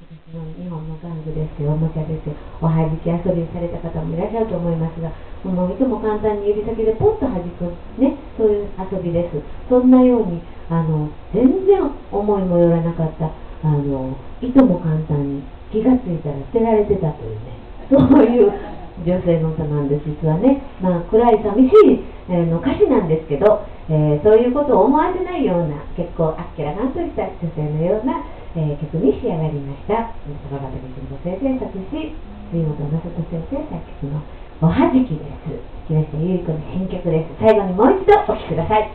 日本の玩具ですけど、おもちゃですけど、おはじき遊びされた方もいらっしゃると思いますが、もういとも簡単に指先でポッとはじく、ね、そういう遊びです。そんなように、あの、全然思いもよらなかった、あの、いとも簡単に気がついたら捨てられてたというね、そういう女性の歌なんです、実はね。まあ、暗い寂しい、え、の歌詞なんですけど、えー、そういうことを思わせないような、結構あっけらかんとした女性のような、えー、曲に仕上がりました。坂畑健吾先生作詞、杉本雅人先生作曲のおはじきです。木下ゆい子の新曲です。最後にもう一度お聴きください。